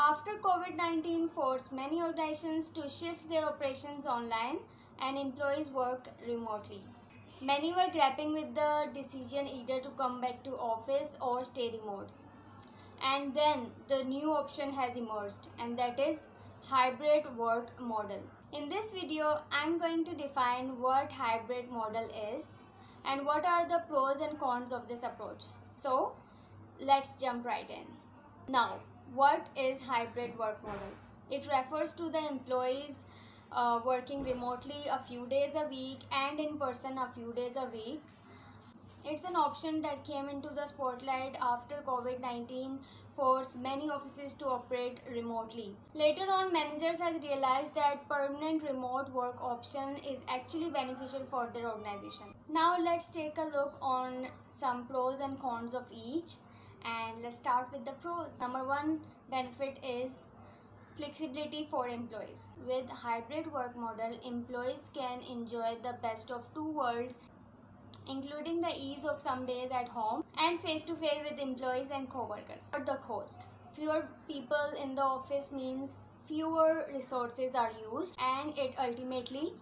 After COVID 19 forced many organizations to shift their operations online and employees work remotely. Many were grappling with the decision either to come back to office or stay remote. And then the new option has emerged and that is hybrid work model. In this video, I'm going to define what hybrid model is and what are the pros and cons of this approach. So let's jump right in. Now, what is hybrid work model? It refers to the employees uh, working remotely a few days a week and in person a few days a week. It's an option that came into the spotlight after COVID 19 forced many offices to operate remotely. Later on, managers has realized that permanent remote work option is actually beneficial for their organization. Now let's take a look on some pros and cons of each and let's start with the pros. Number one benefit is flexibility for employees. With hybrid work model, employees can enjoy the best of two worlds including the ease of some days at home and face to face with employees and co-workers. But the cost. Fewer people in the office means fewer resources are used and it ultimately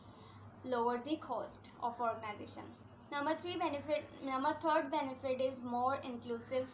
lower the cost of organization. Number three benefit number third benefit is more inclusive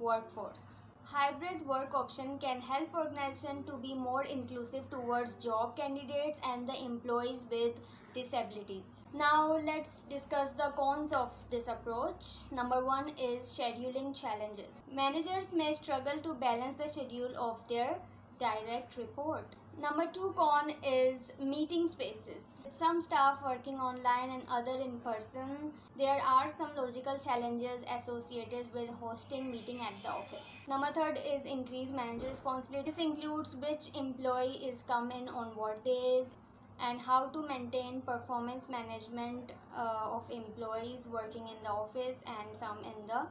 workforce. Hybrid work option can help organization to be more inclusive towards job candidates and the employees with disabilities. Now let's discuss the cons of this approach. Number one is scheduling challenges. Managers may struggle to balance the schedule of their direct report. Number two con is meeting spaces. With some staff working online and other in person, there are some logical challenges associated with hosting meeting at the office. Number third is increased manager responsibility. This includes which employee is coming on what days and how to maintain performance management uh, of employees working in the office and some in the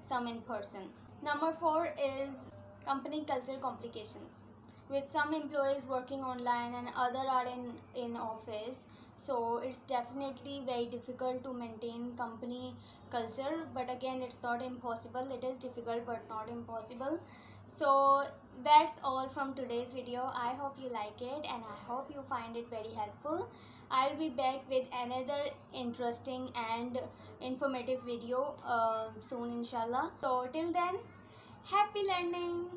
some in person. Number four is company culture complications with some employees working online and other are in in office. So it's definitely very difficult to maintain company culture but again it's not impossible. It is difficult but not impossible. So that's all from today's video. I hope you like it and i hope you find it very helpful. I'll be back with another interesting and informative video uh, soon inshallah. So till then happy learning